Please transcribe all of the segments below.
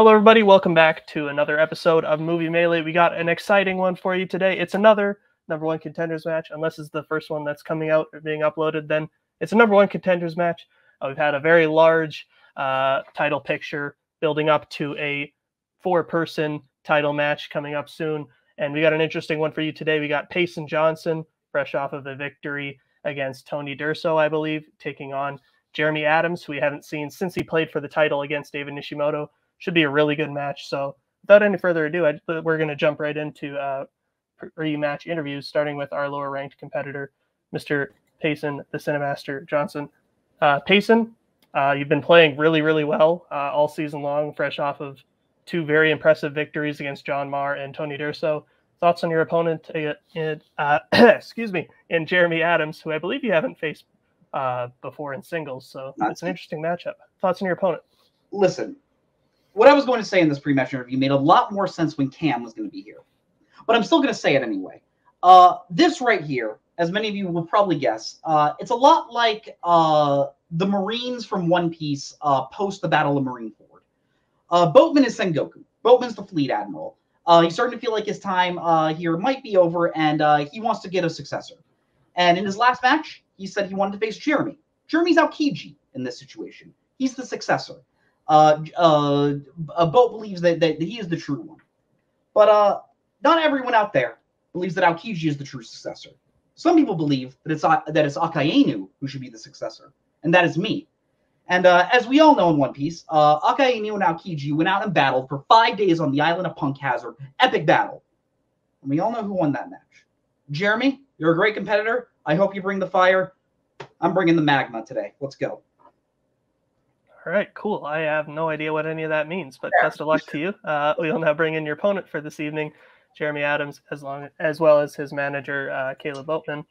Hello, everybody. Welcome back to another episode of Movie Melee. We got an exciting one for you today. It's another number one contenders match, unless it's the first one that's coming out or being uploaded. Then it's a number one contenders match. Uh, we've had a very large uh, title picture building up to a four person title match coming up soon. And we got an interesting one for you today. We got Payson Johnson, fresh off of a victory against Tony Durso, I believe, taking on Jeremy Adams, who we haven't seen since he played for the title against David Nishimoto should be a really good match. So without any further ado, I, we're going to jump right into uh, rematch interviews, starting with our lower ranked competitor, Mr. Payson, the Cinemaster Johnson. Uh, Payson, uh, you've been playing really, really well uh, all season long, fresh off of two very impressive victories against John Marr and Tony Durso. Thoughts on your opponent, uh, in, uh, excuse me, in Jeremy Adams, who I believe you haven't faced uh, before in singles. So Not it's an interesting matchup. Thoughts on your opponent? Listen, what I was going to say in this pre-match interview made a lot more sense when Cam was going to be here, but I'm still going to say it anyway. Uh, this right here, as many of you will probably guess, uh, it's a lot like uh, the Marines from One Piece uh, post the Battle of Marineford. Uh, Boatman is Sengoku. Boatman's the fleet admiral. Uh, he's starting to feel like his time here might be over, and he wants to get a successor. And in his last match, he said he wanted to face Jeremy. Jeremy's Aokiji in this situation. He's the successor uh, uh, Boat believes that, that he is the true one. But uh, not everyone out there believes that Aokiji is the true successor. Some people believe that it's uh, that it's Akainu who should be the successor, and that is me. And uh, as we all know in One Piece, uh, Akainu and Aokiji went out and battled for five days on the island of Punk Hazard. Epic battle. And we all know who won that match. Jeremy, you're a great competitor. I hope you bring the fire. I'm bringing the magma today. Let's go. All right, cool. I have no idea what any of that means, but yeah. best of luck to you. Uh, we'll now bring in your opponent for this evening, Jeremy Adams, as long as well as his manager uh, Caleb Boatman.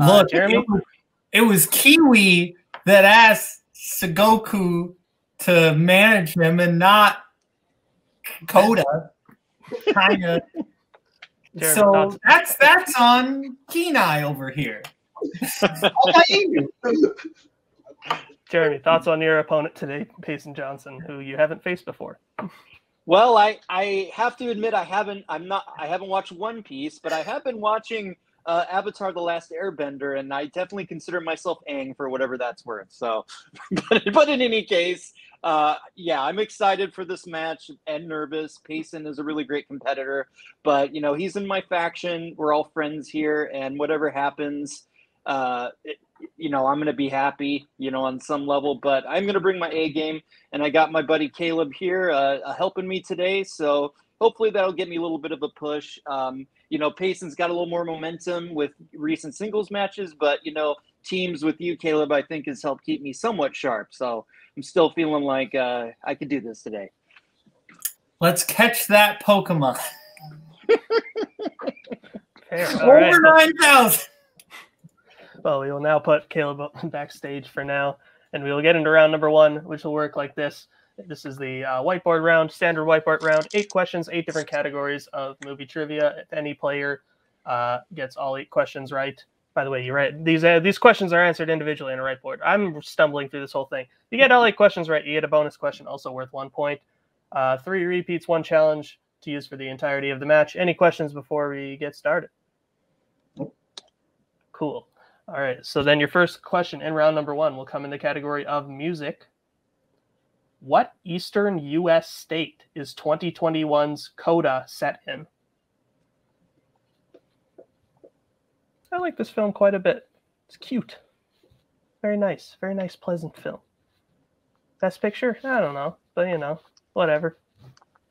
Uh, Look, Jeremy, it was, it was, Kiwi that asked Sengoku to manage him, and not Koda. Kind of. so that's that's on Kenai over here. Jeremy, thoughts on your opponent today, Payson Johnson, who you haven't faced before? Well, I I have to admit I haven't I'm not I haven't watched One Piece, but I have been watching uh, Avatar: The Last Airbender, and I definitely consider myself Aang for whatever that's worth. So, but, but in any case, uh, yeah, I'm excited for this match and nervous. Payson is a really great competitor, but you know he's in my faction. We're all friends here, and whatever happens, uh, you know, I'm going to be happy, you know, on some level, but I'm going to bring my A game. And I got my buddy Caleb here uh, uh, helping me today. So hopefully that'll get me a little bit of a push. Um, you know, Payson's got a little more momentum with recent singles matches, but, you know, teams with you, Caleb, I think has helped keep me somewhat sharp. So I'm still feeling like uh, I could do this today. Let's catch that Pokemon. Over 9,000. Well, we will now put Caleb backstage for now, and we will get into round number one, which will work like this. This is the uh, whiteboard round, standard whiteboard round. Eight questions, eight different categories of movie trivia. If any player uh, gets all eight questions right, by the way, you're right. These uh, these questions are answered individually on a whiteboard. I'm stumbling through this whole thing. You get all eight questions right, you get a bonus question, also worth one point. Uh, three repeats, one challenge to use for the entirety of the match. Any questions before we get started? Cool. All right. So then your first question in round number one will come in the category of music. What Eastern U.S. state is 2021's Coda set in? I like this film quite a bit. It's cute. Very nice. Very nice, pleasant film. Best picture? I don't know. But you know, whatever.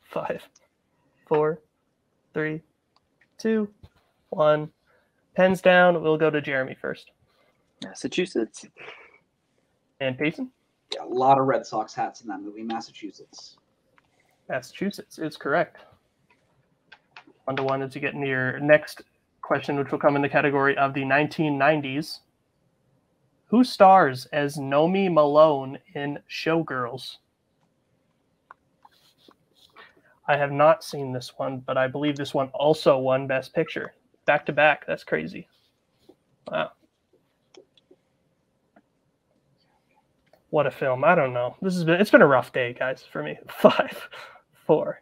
Five, four, three, two, one. Pens down. We'll go to Jeremy first. Massachusetts. And Payson? Yeah, a lot of Red Sox hats in that movie. Massachusetts. Massachusetts is correct. One to one as you get into your next question, which will come in the category of the 1990s. Who stars as Nomi Malone in Showgirls? I have not seen this one, but I believe this one also won Best Picture back to back. That's crazy. Wow. What a film. I don't know. This has been it's been a rough day, guys, for me. Five, four,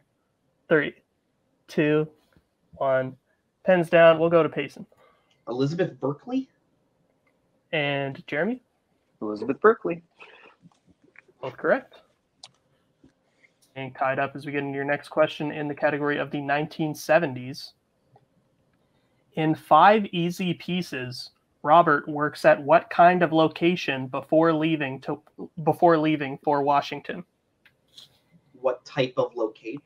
three, two, one. Pens down. We'll go to Payson. Elizabeth Berkley? And Jeremy? Elizabeth Berkley. Both correct. And tied up as we get into your next question in the category of the 1970s. In five easy pieces, Robert works at what kind of location before leaving to before leaving for Washington? What type of location?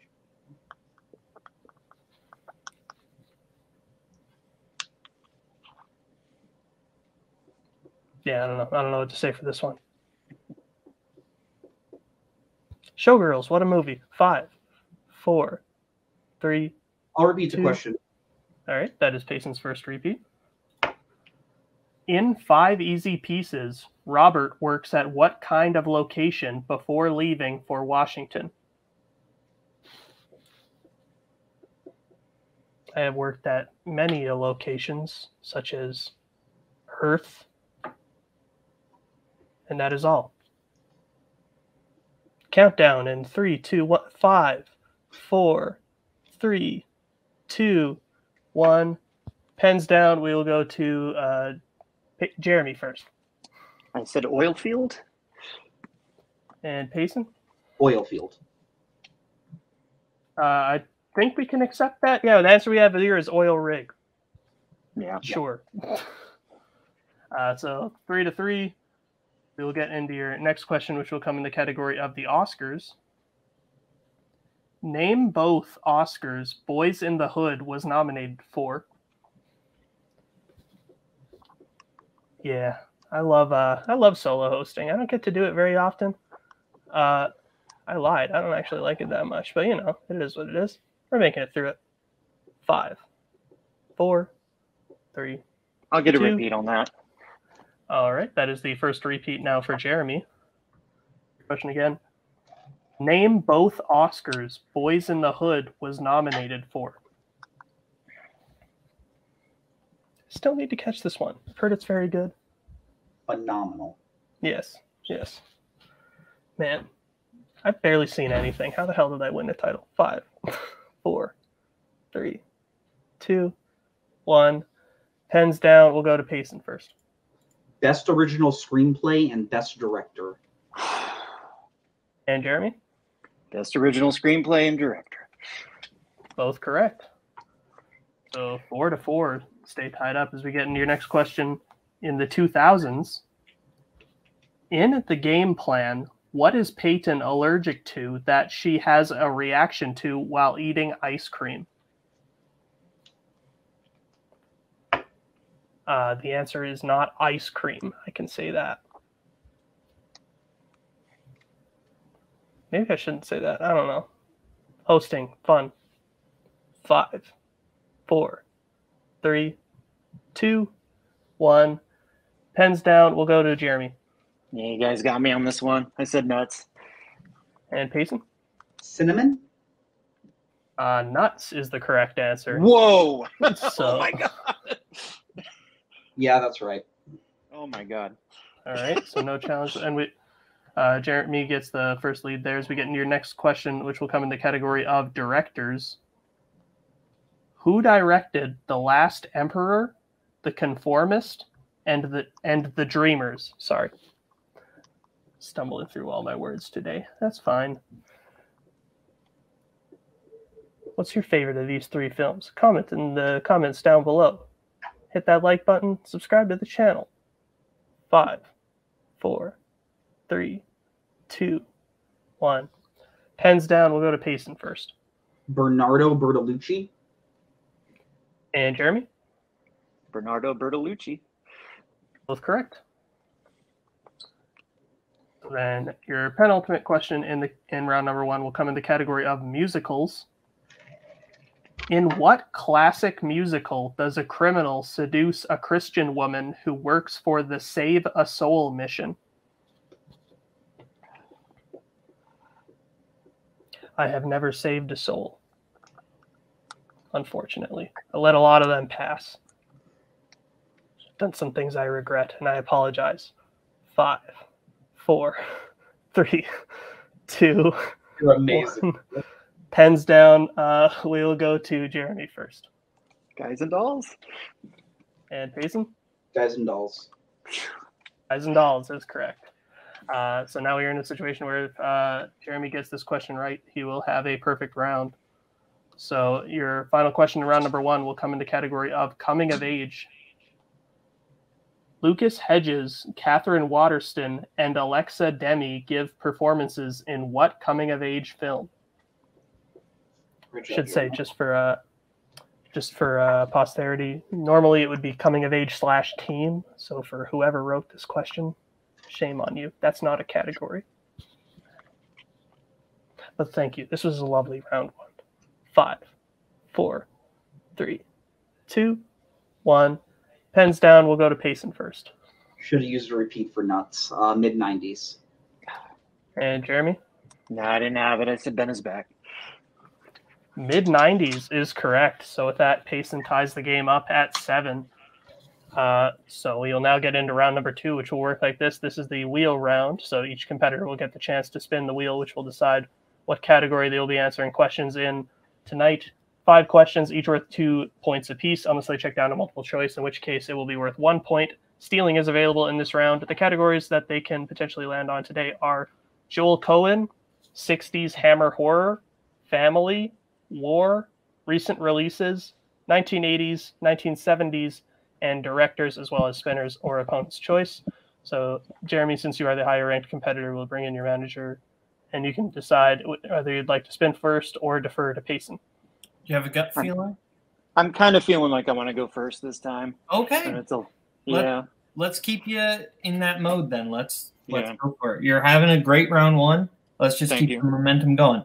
Yeah, I don't know. I don't know what to say for this one. Showgirls, what a movie. Five, four, three. I'll repeat the question. All right, that is Payson's first repeat. In five easy pieces, Robert works at what kind of location before leaving for Washington? I have worked at many locations, such as Earth, and that is all. Countdown in three, two, one, five, four, three, two, one. Pens down. We will go to uh, Jeremy first, I said oil field. and Payson. Oil field. Uh, I think we can accept that. Yeah, the answer we have here is oil rig. Yeah. Sure. Uh, so three to three. We will get into your next question, which will come in the category of the Oscars. Name both Oscars Boyz n the Hood was nominated for. Yeah, I love uh, I love solo hosting. I don't get to do it very often. Uh, I lied. I don't actually like it that much, but you know, it is what it is. We're making it through it. Five, four, three, I'll get a repeat on that. all right, that is the first repeat now for Jeremy. Question again. Name both Oscars Boyz n the Hood was nominated for. Still need to catch this one. I've heard it's very good. Phenomenal. Yes, yes. Man, I've barely seen anything. How the hell did I win the title? Five, four, three, two, one. Pens down. We'll go to Payson first. Best original screenplay and best director. And Jeremy? Best original screenplay and director. Both correct. So four to four. Stay tied up as we get into your next question. In the 2000s, in the game plan, what is Peyton allergic to that she has a reaction to while eating ice cream? Uh, the answer is not ice cream. I can say that. Maybe I shouldn't say that. I don't know. Hosting, fun. Five, four, three, two, one. Pens down. We'll go to Jeremy Yeah, you guys got me on this one. I said nuts. and Payson. Cinnamon? Uh, nuts is the correct answer. Whoa! So- oh my god! Yeah, that's right. Oh my god! All right, so no challenge, and we, uh, Jeremy gets the first lead there as we get into your next question, which will come in the category of directors. Who directed The Last Emperor, The Conformist, and the and The Dreamers? Sorry, stumbling through all my words today. That's fine. What's your favorite of these three films? Comment in the comments down below. Hit that like button, subscribe to the channel. Five, four, three, two, one. Pens down. We'll go to Payson first. Bernardo Bertolucci? And Jeremy, Bernardo Bertolucci. both correct. Then your penultimate question in the in round number one will come in the category of musicals. In what classic musical does a criminal seduce a Christian woman who works for the Save a Soul mission? I have never saved a soul. Unfortunately, I let a lot of them pass. Done some things I regret, and I apologize. Five, four, three, two, You're amazing. one. Pens down. Uh, we will go to Jeremy first. Guys and dolls. And Payson? Guys and dolls. Guys and dolls is correct. Uh, so now we're in a situation where if uh, Jeremy gets this question right, he will have a perfect round. So your final question in round number one will come in the category of coming of age. Lucas Hedges, Katherine Waterston, and Alexa Demie give performances in what coming of age film? Should say just for uh, just for uh, posterity. Normally it would be coming of age slash team. So for whoever wrote this question, shame on you. That's not a category. But thank you. This was a lovely round one. Five, four, three, two, one. Pens down. We'll go to Payson first. Should have used a repeat for nuts. Uh, Mid 90s. And Jeremy? No, I didn't have it. I said Ben is back. Mid 90s is correct. So with that, Payson ties the game up at seven. Uh, so we'll now get into round number two, which will work like this. This is the wheel round. So each competitor will get the chance to spin the wheel, which will decide what category they will be answering questions in tonight. Five questions, each worth two points apiece, unless they check down to multiple choice, in which case it will be worth one point. Stealing is available in this round. The categories that they can potentially land on today are Joel Coen, 60s Hammer Horror, Family, War, Recent Releases, 1980s, 1970s, and directors as well as spinners or opponent's choice. So, Jeremy, since you are the higher ranked competitor, will bring in your manager and you can decide whether you'd like to spin first or defer to Payson. Do you have a gut feeling? I'm kind of feeling like I want to go first this time. Okay. And it's a, yeah. Let, us keep you in that mode then. Let's let's Yeah. go for it. You're having a great round one. Let's just Thank keep you. the momentum going.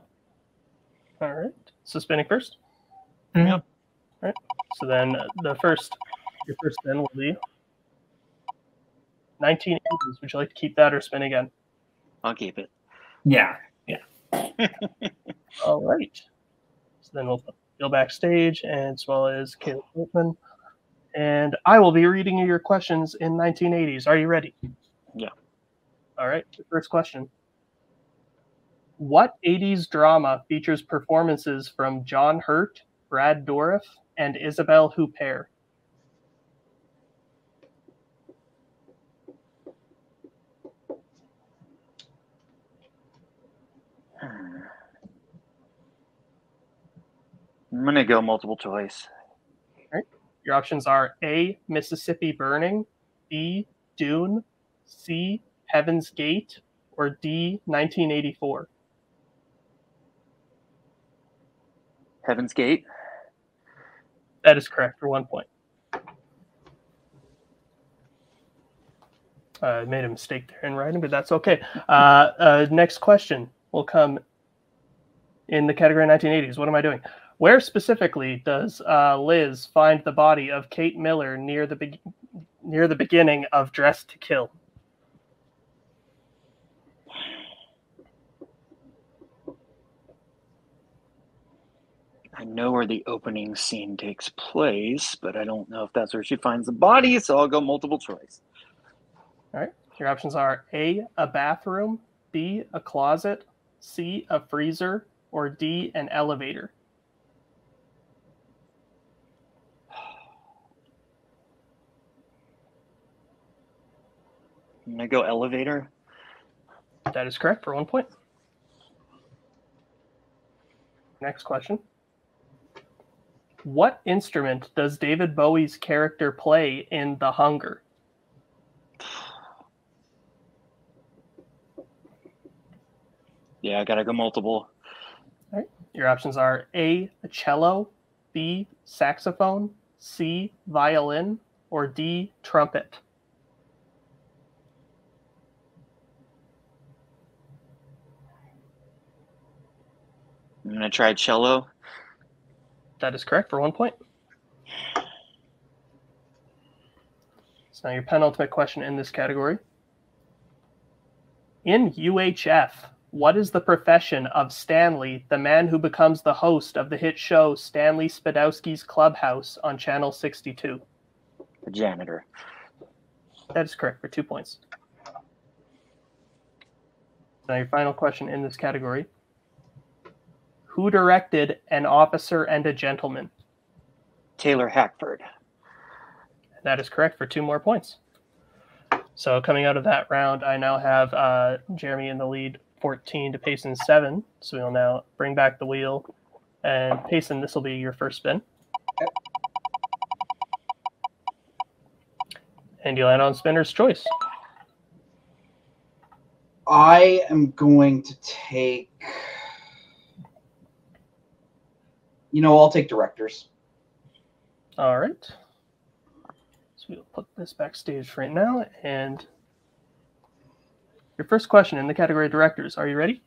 All right. So, spinning 1st Mhm. All right. So then uh, the first, your first spin will be 1980s. Would you like to keep that or spin again? I'll keep it. Yeah. Yeah. All right. So then we'll go backstage as well as Caleb Whitman. And I will be reading you your questions in 1980s. Are you ready? Yeah. All right. The first question. What 80s drama features performances from John Hurt, Brad Dourif, and Isabelle Huppert? I'm gonna go multiple choice. Your options are A. Mississippi Burning, B. Dune, C. Heaven's Gate, or D. 1984. Heaven's Gate. That is correct for one point. Uh, I made a mistake there in writing, but that's okay. Uh, uh, next question will come in the category 1980s. What am I doing? Where specifically does uh, Liz find the body of Kate Miller near the be- near the beginning of Dressed to Kill? I know where the opening scene takes place, but I don't know if that's where she finds the body, so I'll go multiple choice. All right. Your options are A, a bathroom, B, a closet, C, a freezer, or D, an elevator. I'm gonna go elevator. That is correct for one point. Next question. What instrument does David Bowie's character play in The Hunger? Yeah, I gotta go multiple. Your options are A, a cello, B, saxophone, C, violin, or D, trumpet. I'm gonna try cello. That is correct for one point. So now your penultimate question in this category. In UHF, what is the profession of Stanley, the man who becomes the host of the hit show Stanley Spadowski's Clubhouse on Channel 62? The janitor. That is correct for two points. Now, your final question in this category Who directed An Officer and a Gentleman? Taylor Hackford. That is correct for two more points. So coming out of that round, I now have uh, Jeremy in the lead, 14 to Payson 7. So we'll now bring back the wheel. And Payson, this will be your first spin. And you land on spinner's choice. I am going to take. You know, I'll take directors. All right. So we'll put this backstage right now. And your first question in the category directors. Are you ready?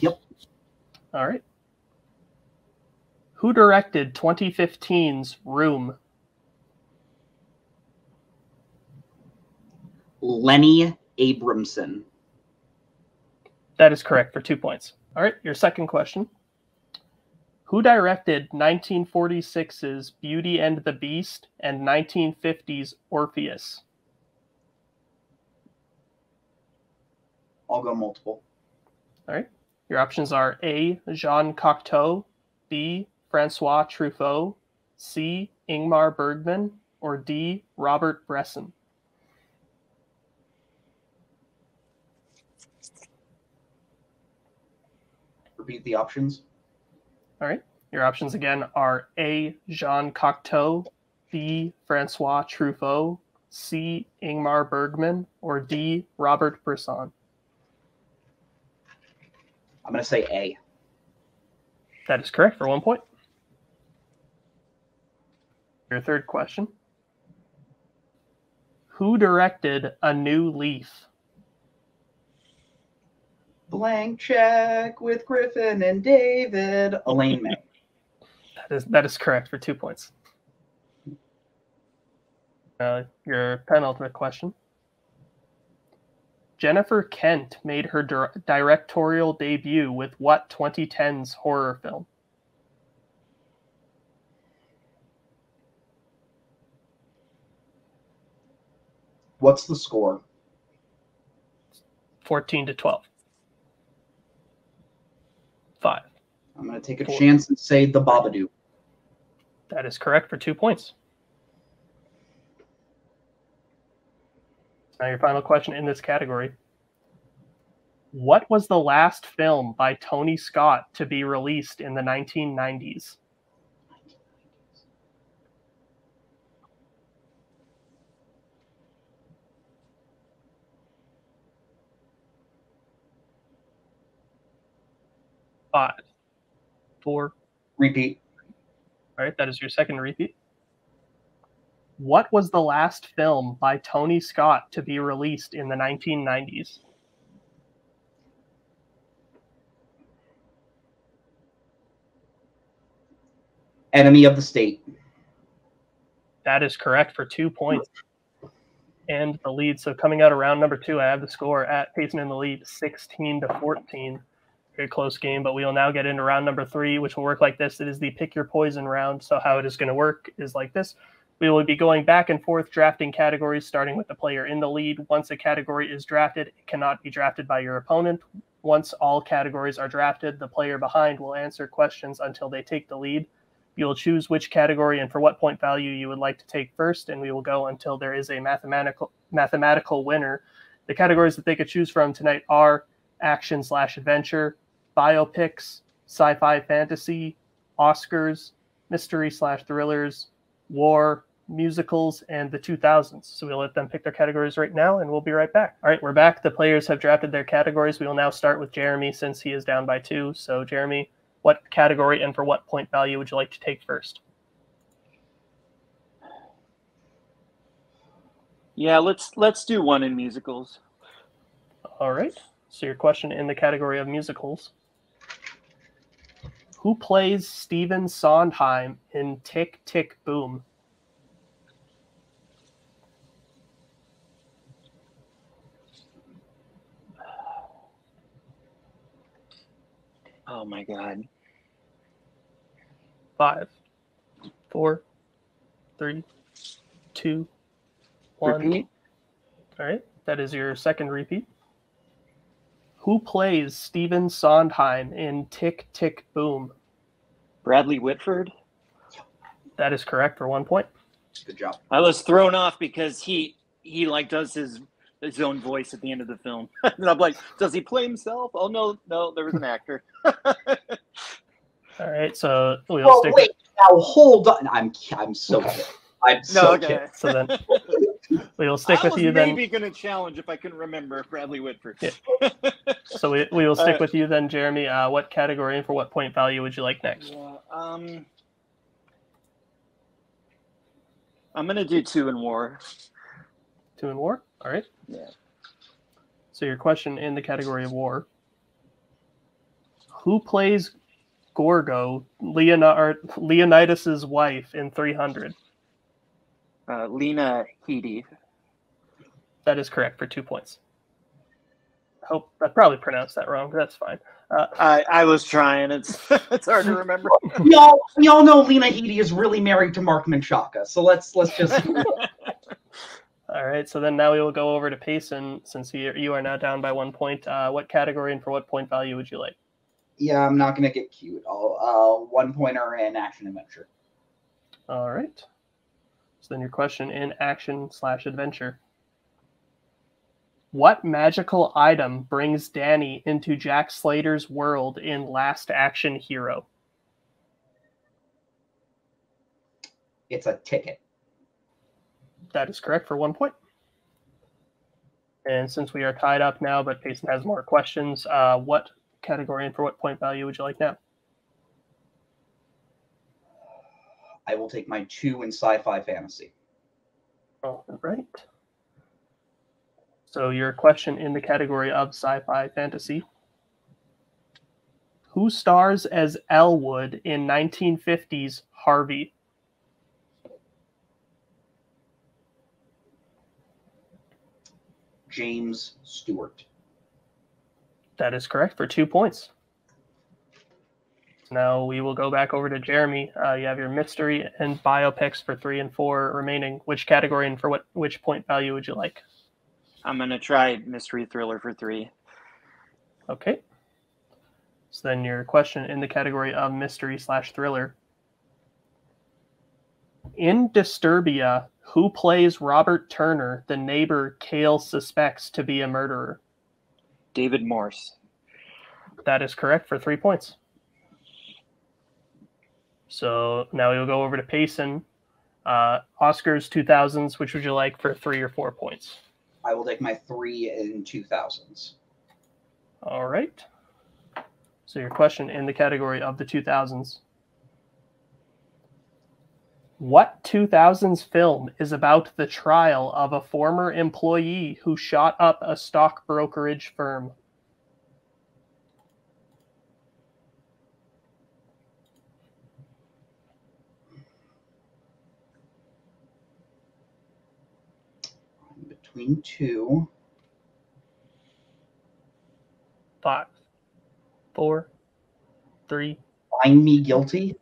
Yep. All right. Who directed 2015's Room? Lenny Abrahamson. That is correct for two points. All right, your second question. Who directed 1946's Beauty and the Beast and 1950's Orpheus? I'll go multiple. All right. Your options are A. Jean Cocteau, B. Francois Truffaut, C. Ingmar Bergman, or D. Robert Bresson? Repeat the options. All right. Your options again are A. Jean Cocteau, B. Francois Truffaut, C. Ingmar Bergman, or D. Robert Bresson. I'm going to say A. That is correct for one point. Your third question Who directed A New Leaf? Blank check with Griffin and David. Elaine May. That is that is correct for two points. Uh, your penultimate question. Jennifer Kent made her dir- directorial debut with what 2010's horror film? What's the score? 14 to 12. Five. I'm going to take a Four. chance and say the Babadook. That is correct for two points. Now, your final question in this category. What was the last film by Tony Scott to be released in the 1990s? Five, uh, Repeat. All right, that is your second repeat. What was the last film by Tony Scott to be released in the 1990s? Enemy of the State. That is correct for two points. And the lead. So coming out of round number two, I have the score at Payson in the lead, 16 to 14. Close game, but we will now get into round number three, which will work like this. It is the pick your poison round. So how it is going to work is like this. We will be going back and forth drafting categories, starting with the player in the lead. Once a category is drafted, it cannot be drafted by your opponent. Once all categories are drafted, the player behind will answer questions until they take the lead. You will choose which category and for what point value you would like to take first, and we will go until there is a mathematical mathematical winner. The categories that they could choose from tonight are action slash adventure, biopics, sci-fi fantasy, Oscars, mystery slash thrillers, war, musicals, and the 2000s. So we'll let them pick their categories right now, and we'll be right back. All right, we're back. The players have drafted their categories. We will now start with Jeremy since he is down by two. So Jeremy, what category and for what point value would you like to take first? Yeah, let's let's do one in musicals. All right. So your question in the category of musicals. Who plays Stephen Sondheim in Tick Tick Boom? Oh my god. Five, four, three, two, one. Repeat. All right. That is your second repeat. Who plays Stephen Sondheim in Tick Tick Boom? Bradley Whitford. That is correct for one point. Good job. I was thrown off because he he like does his his own voice at the end of the film, and I'm like, does he play himself? Oh no, no, there was an actor. All right, so we'll Oh stick. wait, now hold on. I'm I'm so kidding. I'm so No, kidding. okay. So then we will stick I with you then. maybe going to challenge if I couldn't remember Bradley Whitford. Yeah. So we, we will stick with you then, Jeremy. Uh, what category and for what point value would you like next? Yeah, um, I'm gonna do two in war. Two in war. All right. Yeah. So your question in the category of war: Who plays Gorgo, Leonard Leonidas's wife in 300? Uh, Lena Headey. That is correct for two points. Hope I probably pronounced that wrong, but that's fine. Uh, I, I was trying. It's it's hard to remember. We all we all know Lena Headey is really married to Mark Menchaca. So let's let's just all right. So then now we will go over to Payson, since you you are now down by one point. Uh, what category and for what point value would you like? Yeah, I'm not gonna get cute. I'll uh one pointer in action adventure. All right. So then your question in action slash adventure. What magical item brings Danny into Jack Slater's world in Last Action Hero? It's a ticket. That is correct for one point. And since we are tied up now, but Payson has more questions, uh, what category and for what point value would you like now? I will take my two in sci-fi fantasy. All right. So your question in the category of sci-fi fantasy. Who stars as Elwood in 1950s Harvey? James Stewart. That is correct for two points. Now we will go back over to Jeremy. Uh, you have your mystery and biopics for three and four remaining. Which category and for what which point value would you like? I'm gonna try mystery thriller for three. Okay. So then your question in the category of mystery slash thriller. In Disturbia, who plays Robert Turner, the neighbor Kale suspects to be a murderer? David Morse. That is correct for three points. So now we'll go over to Payson. Uh, Oscars 2000s, which would you like for three or four points? I will take my three in two thousands. All right. So your question in the category of the 2000s. What 2000s film is about the trial of a former employee who shot up a stock brokerage firm? Between two. Five, four, three. Find me guilty.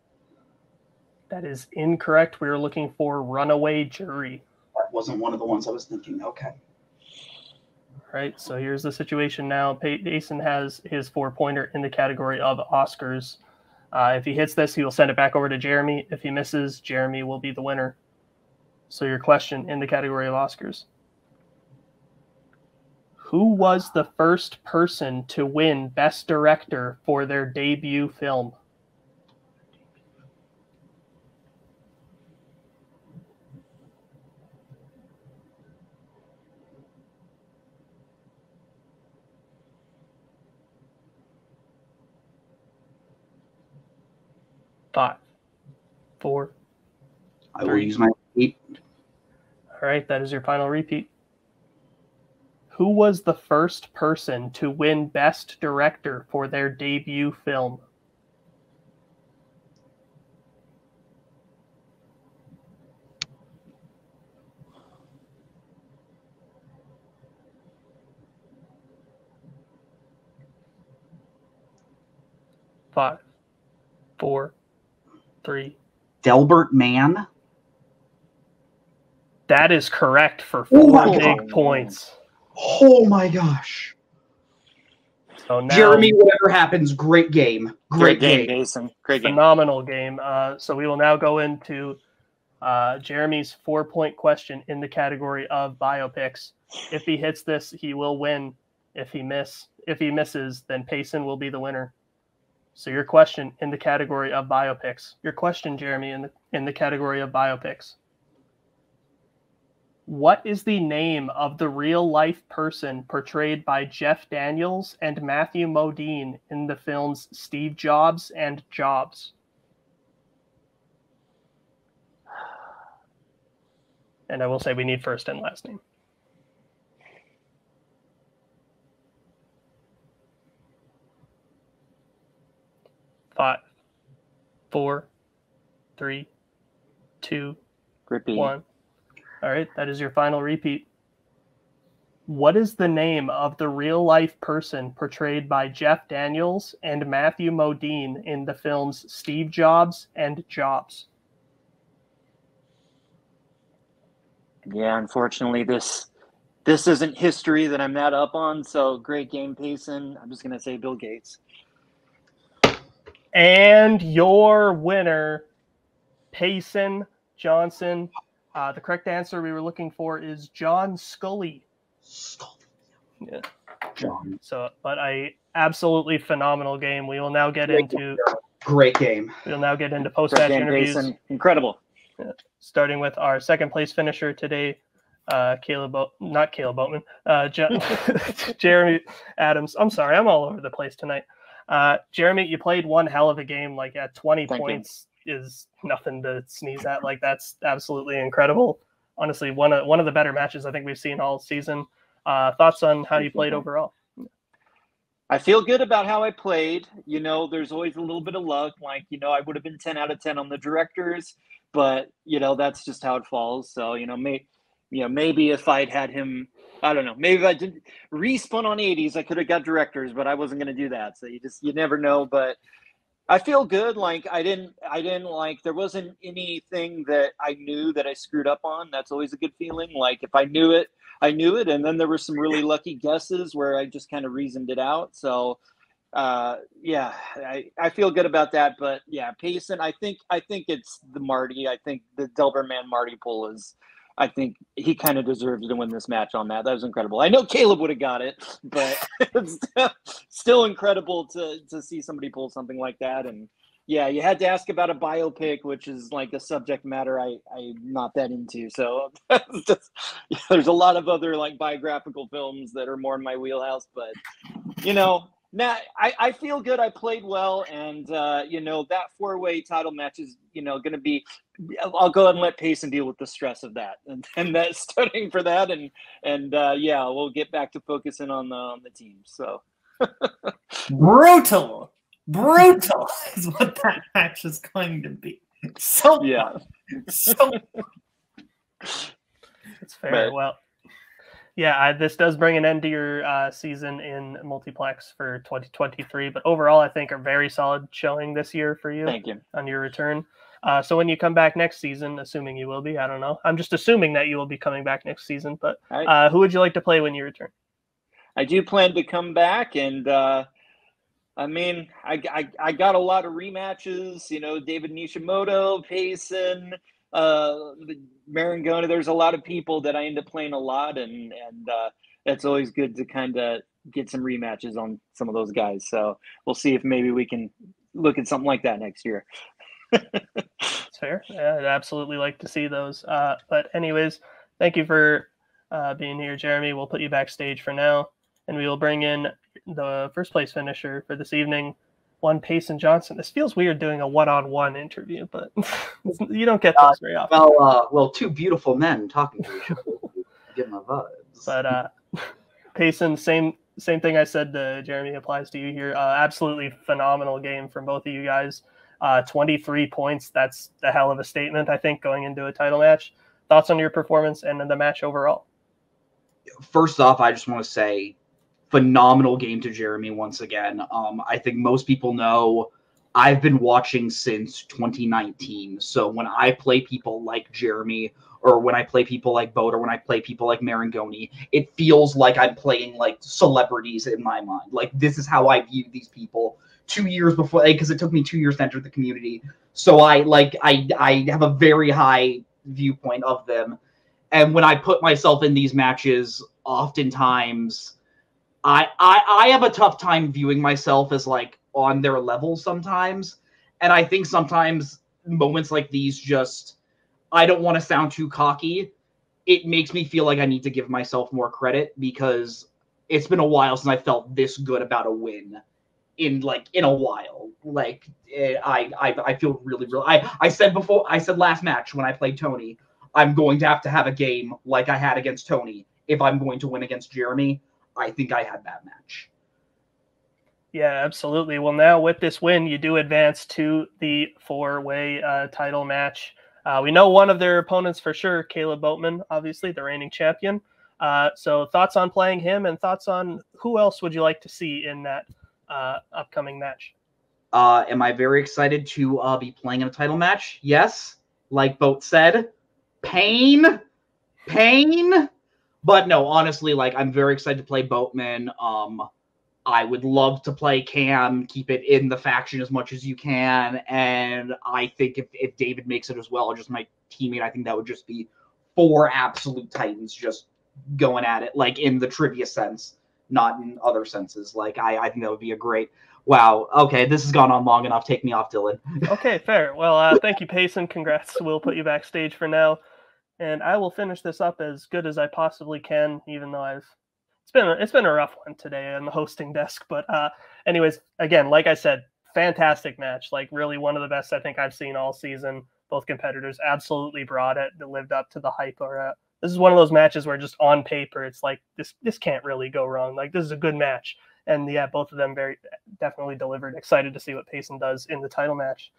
That is incorrect. We were looking for runaway jury. That wasn't one of the ones I was thinking. Okay. Right. So here's the situation now. Pa- Payson has his four pointer in the category of Oscars. Uh, if he hits this, he will send it back over to Jeremy. If he misses, Jeremy will be the winner. So your question in the category of Oscars. Who was the first person to win Best Director for their debut film? Five, four. I will use my eight. All right, that is your final repeat. Who was the first person to win Best Director for their debut film? Five, four, three. Delbert Mann. That is correct for four my big God. points. Oh my gosh. So now, Jeremy, whatever happens, great game. Great, great game, game, Mason. Great game. Phenomenal game. Uh, so we will now go into uh, Jeremy's four point question in the category of biopics. If he hits this, he will win. If he miss, if he misses, then Payson will be the winner. So your question in the category of biopics. Your question, Jeremy, in the in the category of biopics. What is the name of the real life person portrayed by Jeff Daniels and Matthew Modine in the films Steve Jobs and Jobs? And I will say we need first and last name. Five, four, three, two, Grippy. one. All right, that is your final repeat. What is the name of the real life person portrayed by Jeff Daniels and Matthew Modine in the films Steve Jobs and Jobs? Yeah, unfortunately, this this isn't history that I'm that up on. So great game, Payson. I'm just gonna say Bill Gates. And your winner, Payson Johnson. Uh, the correct answer we were looking for is John Sculley. Sculley. Yeah. John. So, but a absolutely phenomenal game. We will now get great into game. great game. We'll now get into post match interviews. Payson. Incredible starting with our second place finisher today, uh, Caleb, Bo- not Caleb Boatman, uh, Je- Jeremy Adams. I'm sorry, I'm all over the place tonight. Uh, Jeremy, you played one hell of a game. Like at 20 Thank points you. Is nothing to sneeze at. Like that's absolutely incredible. Honestly, one of one of the better matches I think we've seen all season. Uh, thoughts on how you played overall? I feel good about how I played. You know, there's always a little bit of luck. Like, you know, I would have been 10 out of 10 on the directors but you know that's just how it falls. So you know, may you know maybe if I'd had him, I don't know, maybe if I did respun on 80s, I could have got directors, but I wasn't going to do that. So you just you never know. But I feel good. Like I didn't, I didn't like there wasn't anything that I knew that I screwed up on. That's always a good feeling. Like if I knew it, I knew it, and then there were some really lucky guesses where I just kind of reasoned it out. So uh, yeah, I, I feel good about that. But yeah, Payson, I think I think it's the Marty. I think the Mann Marty pull is. I think he kind of deserves to win this match on that. That was incredible. I know Caleb would have got it, but it's still incredible to to see somebody pull something like that. And yeah, you had to ask about a biopic, which is like a subject matter I I'm not that into. So just, there's a lot of other like biographical films that are more in my wheelhouse, but you know, now I, I feel good. I played well, and uh, you know that four way title match is you know going to be. I'll go and let Payson deal with the stress of that, and, and that studying for that, and and uh, yeah, we'll get back to focusing on the on the team. So brutal, brutal is what that match is going to be. So yeah, so. It's very But, well, yeah, I, this does bring an end to your uh, season in multiplex for 2023. But overall, I think a very solid showing this year for you. Thank you on your return. Uh, so when you come back next season, assuming you will be, I don't know. I'm just assuming that you will be coming back next season. But uh, who would you like to play when you return? I do plan to come back, and uh, I mean, I, I, I got a lot of rematches. You know, David Nishimoto, Payson uh, Marangona. There's a lot of people that I end up playing a lot, and and uh, it's always good to kind of get some rematches on some of those guys. So we'll see if maybe we can look at something like that next year. That's fair. Yeah, I'd absolutely like to see those. Uh, but anyways, thank you for uh, being here, Jeremy. We'll put you backstage for now, and we will bring in the first place finisher for this evening, one Payson Johnson. This feels weird doing a one-on-one interview, but you don't get uh, those very often. Well, uh, well, two beautiful men talking to each other. Get my vibes. But uh, Payson, same same thing I said to Jeremy applies to you here. Uh, absolutely phenomenal game from both of you guys. Uh, 23 points. That's a hell of a statement, I think, going into a title match. Thoughts on your performance and the match overall? First off, I just want to say phenomenal game to Jeremy once again. Um, I think most people know I've been watching since 2019. So when I play people like Jeremy or when I play people like Boat or when I play people like Marangoni, it feels like I'm playing like celebrities in my mind. Like this is how I view these people two years before because it took me two years to enter the community. So I like I I have a very high viewpoint of them. And when I put myself in these matches, oftentimes I I I have a tough time viewing myself as like on their level sometimes. And I think sometimes moments like these just I don't want to sound too cocky. It makes me feel like I need to give myself more credit because it's been a while since I felt this good about a win in like in a while. Like eh, I I I feel really really I I said before I said last match when I played Tony, I'm going to have to have a game like I had against Tony if I'm going to win against Jeremy. I think I had that match. Yeah, absolutely. Well, now with this win, you do advance to the four-way uh, title match. Uh, we know one of their opponents for sure, Caleb Boatman, obviously the reigning champion. Uh, so, thoughts on playing him, and thoughts on who else would you like to see in that uh, upcoming match? Uh, am I very excited to uh, be playing in a title match? Yes. Like Boat said, pain, pain. But no, honestly, like I'm very excited to play Boatman. Um, I would love to play Cam, keep it in the faction as much as you can. And I think if, if David makes it as well, just my teammate, I think that would just be four absolute titans just going at it, like in the trivia sense not in other senses. Like I, I think that would be a great. Wow. Okay, this has gone on long enough. Take me off, Dylan. okay, fair. Well, uh, thank you, Payson. Congrats. We'll put you backstage for now, and I will finish this up as good as I possibly can, even though I've. It's been a, it's been a rough one today on the hosting desk, but uh, anyways, again, like I said, fantastic match. Like really one of the best I think I've seen all season. Both competitors absolutely brought it. That lived up to the hype or uh, this is one of those matches where just on paper it's like this this can't really go wrong. Like this is a good match. And yeah, both of them very definitely delivered. Excited to see what Payson does in the title match.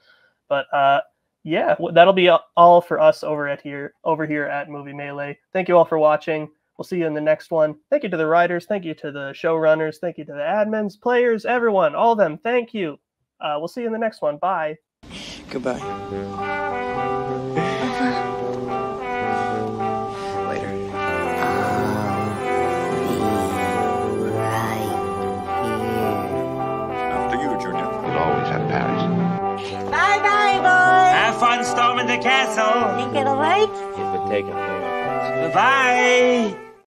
But uh yeah, that'll be all for us over at here over here at Movie Melee. Thank you all for watching. We'll see you in the next one. Thank you to the writers. Thank you to the showrunners. Thank you to the admins, players, everyone, all of them. Thank you. Uh, we'll see you in the next one. Bye. Goodbye. The castle. Think it'll work? If we take it, Bye.